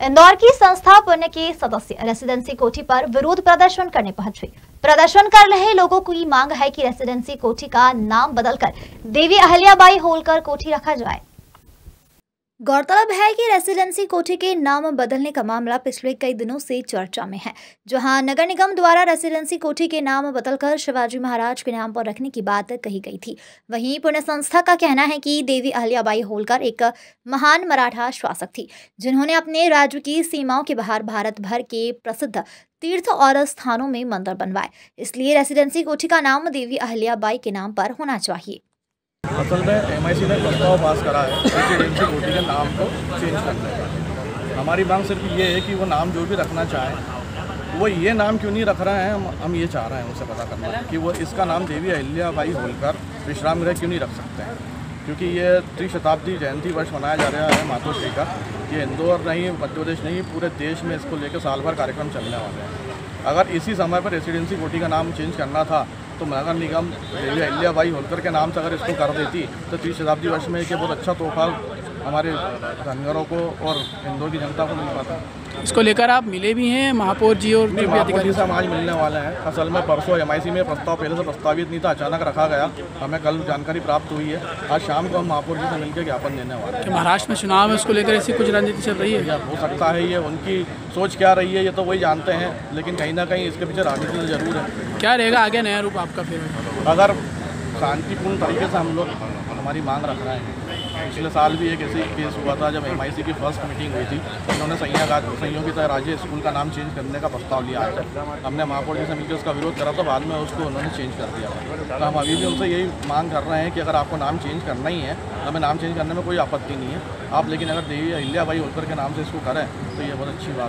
इंदौर की संस्था पुण्य के सदस्य रेसिडेंसी कोठी पर विरोध प्रदर्शन करने पहुँचे प्रदर्शन कर रहे लोगों की मांग है कि रेसिडेंसी कोठी का नाम बदलकर देवी अहल्याबाई होलकर कोठी रखा जाए। गौरतलब है कि रेसिडेंसी कोठी के नाम बदलने का मामला पिछले कई दिनों से चर्चा में है, जहाँ नगर निगम द्वारा रेसिडेंसी कोठी के नाम बदलकर शिवाजी महाराज के नाम पर रखने की बात कही गई थी। वहीं पुण्य संस्था का कहना है कि देवी अहल्याबाई होलकर एक महान मराठा शासक थी, जिन्होंने अपने राज्य की सीमाओं के बाहर भारत भर के प्रसिद्ध तीर्थ और स्थानों में मंदिर बनवाए। इसलिए रेसिडेंसी कोठी का नाम देवी अहल्याबाई के नाम पर होना चाहिए। असल में एमआईसी ने प्रस्ताव पास करा है रेसिडेंसी कोटी के नाम को चेंज करने का हमारी मांग सिर्फ़ ये है कि वो नाम जो भी रखना चाहें, वो ये नाम क्यों नहीं रख रहे हैं, हम हम ये चाह रहे हैं उनसे पता करना कि वो इसका नाम देवी अहिल्या बाई होलकर विश्राम गृह क्यों नहीं रख सकते हैं? क्योंकि ये त्रिशताब्दी जयंती वर्ष मनाया जा रहा है मातोश्री का, ये इंदौर नहीं, मध्य प्रदेश नहीं, पूरे देश में इसको लेकर साल भर कार्यक्रम चलने वाले हैं। अगर इसी समय पर रेसिडेंसी कोटी का नाम चेंज करना था तो नगर निगम देवी अहिल्याबाई होलकर के नाम से अगर इसको कर देती तो तीस शताब्दी वर्ष में एक बहुत अच्छा तोहफा हमारे धनगरों को और इंदौर की जनता को मिल पाता इसको लेकर आप मिले भी हैं महापौर जी और महापौर जी से हम आज मिलने वाले हैं। असल में परसों एमआईसी में प्रस्ताव पहले से प्रस्तावित नहीं था अचानक रखा गया। हमें कल जानकारी प्राप्त हुई है। आज शाम को हम महापौर जी से मिलकर ज्ञापन देने वाले हैं। महाराष्ट्र में चुनाव है उसको लेकर ऐसी कुछ रणनीति चल रही है? हो सकता है ये उनकी सोच क्या रही है ये तो वही जानते हैं। लेकिन कहीं ना कहीं इसके पीछे राजनीति ज़रूर है। क्या रहेगा आगे नया रूप आपका फिर? अगर शांतिपूर्ण तरीके से हम लोग हमारी मांग रख रहे हैं पिछले साल भी एक ऐसे केस हुआ था जब एमआईसी की फ़र्स्ट मीटिंग हुई थी। उन्होंने सैया संयोग तरह राज्य स्कूल का नाम चेंज करने का प्रस्ताव लिया। था हमने महापौर जी से मिलकर उसका विरोध करा तो बाद में उसको उन्होंने चेंज कर दिया। तो हम अभी भी उनसे यही मांग कर रहे हैं कि अगर आपको नाम चेंज करना ही है हमें नाम चेंज करने में कोई आपत्ति नहीं है। आप लेकिन अगर देवी अहिल्या भाई होलकर के नाम से इसको करें तो ये बहुत अच्छी बात